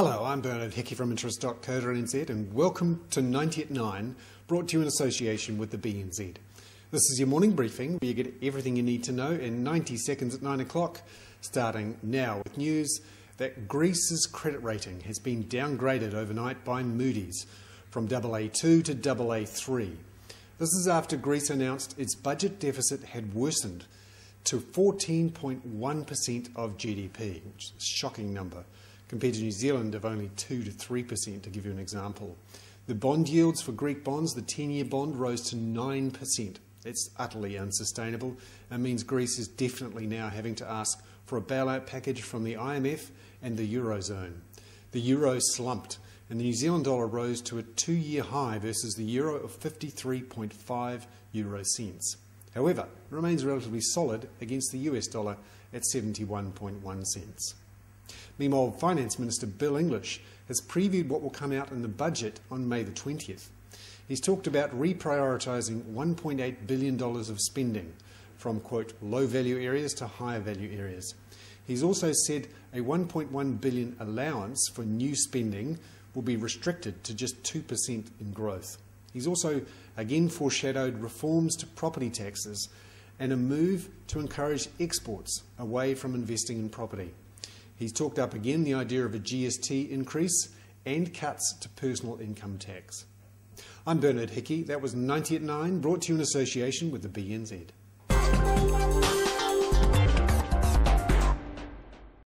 Hello, I'm Bernard Hickey from interest.co.nz and welcome to 90 at 9, brought to you in association with the BNZ. This is your morning briefing where you get everything you need to know in 90 seconds at 9 o'clock, starting now with news that Greece's credit rating has been downgraded overnight by Moody's from AA2 to AA3. This is after Greece announced its budget deficit had worsened to 14.1% of GDP, which is a shocking number compared to New Zealand of only 2 to 3%, to give you an example. The bond yields for Greek bonds, the 10 year bond, rose to 9%. It's utterly unsustainable and means Greece is definitely now having to ask for a bailout package from the IMF and the Eurozone. The euro slumped and the New Zealand dollar rose to a two year high versus the euro of 53.5 euro cents. However, it remains relatively solid against the US dollar at 71.1 cents. Meanwhile, Finance Minister Bill English has previewed what will come out in the budget on May the 20th. He's talked about reprioritising $1.8 billion of spending from, quote, low value areas to higher value areas. He's also said a 1.1 billion allowance for new spending will be restricted to just 2% in growth. He's also again foreshadowed reforms to property taxes and a move to encourage exports away from investing in property. He's talked up again the idea of a GST increase and cuts to personal income tax. I'm Bernard Hickey. That was 90 at 9, brought to you in association with the BNZ.